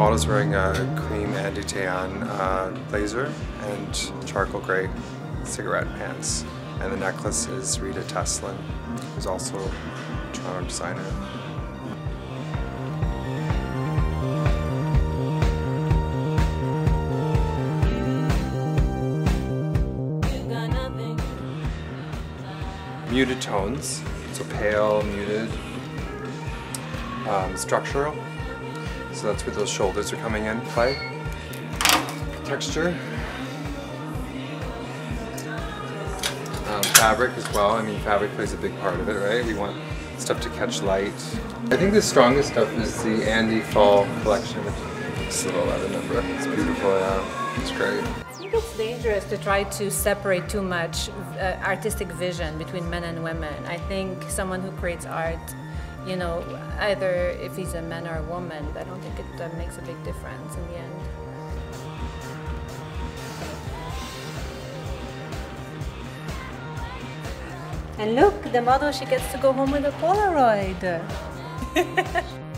model's wearing a cream Andy Thê-Anh uh, blazer and charcoal gray cigarette pants. And the necklace is Rita Tesolin, who's also a Toronto designer. Muted tones, so pale, muted, um, structural. So that's where those shoulders are coming in play. Texture. Um, fabric as well. I mean, fabric plays a big part of it, right? We want stuff to catch light. I think the strongest stuff is the Andy Fall collection. This little leather number. It's beautiful, yeah. It's great. I think it's dangerous to try to separate too much uh, artistic vision between men and women. I think someone who creates art you know, either if he's a man or a woman, I don't think it uh, makes a big difference in the end. And look, the model, she gets to go home with a Polaroid.